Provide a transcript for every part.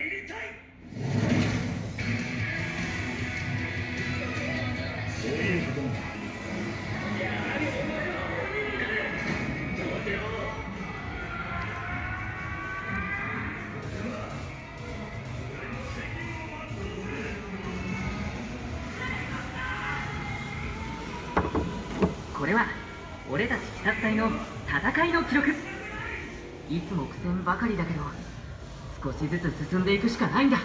これは俺たち鬼殺隊の戦いの記録。いつも苦戦ばかりだけど。少しずつ進んでいくしかないんだ。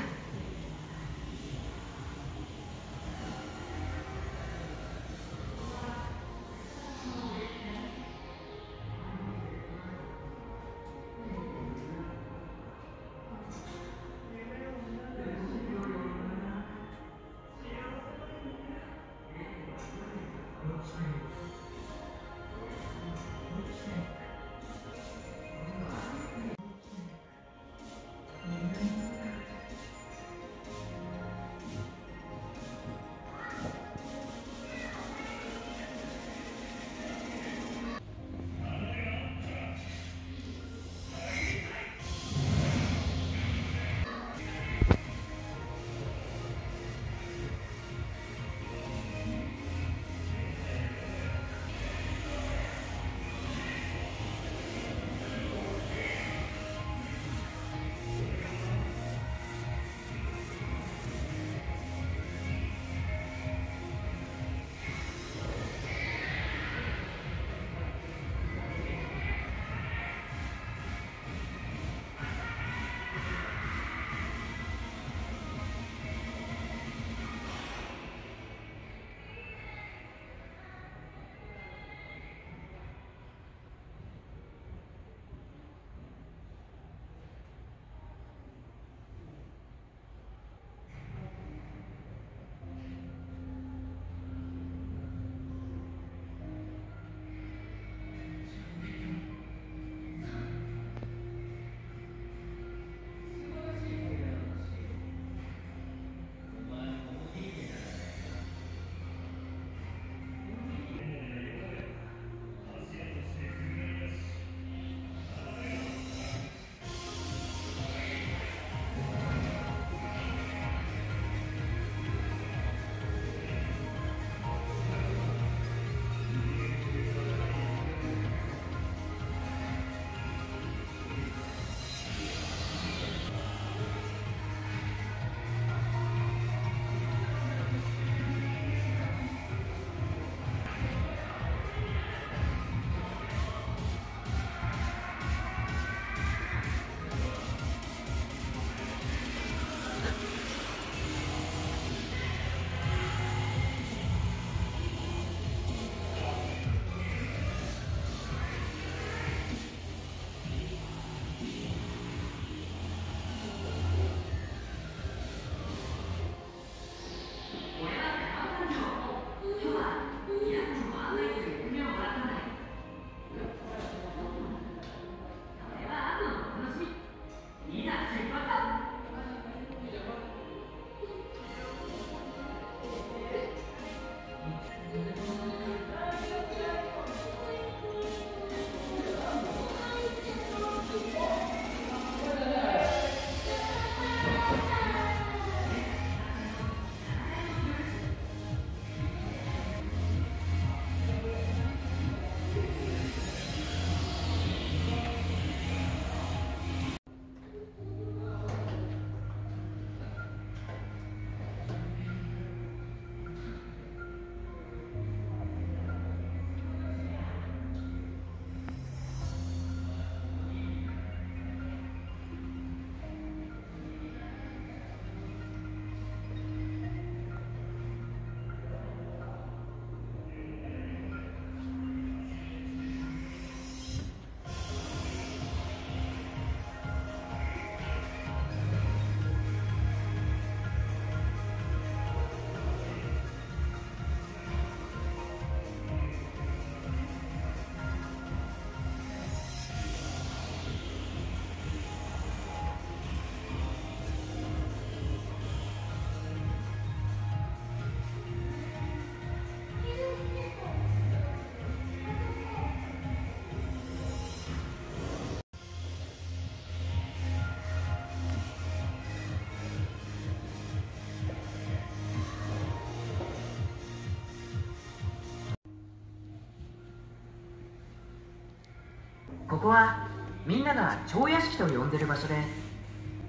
ここはみんなが蝶屋敷と呼んでる場所で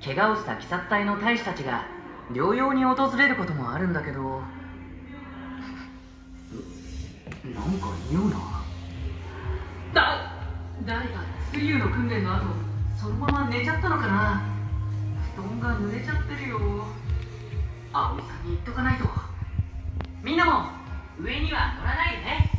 怪我をした鬼殺隊の大使たちが療養に訪れることもあるんだけど。なんか匂うな。だ誰かスリューの訓練の後そのまま寝ちゃったのかな。布団が濡れちゃってるよ。葵さんに言っとかないと。みんなも上には乗らないでね。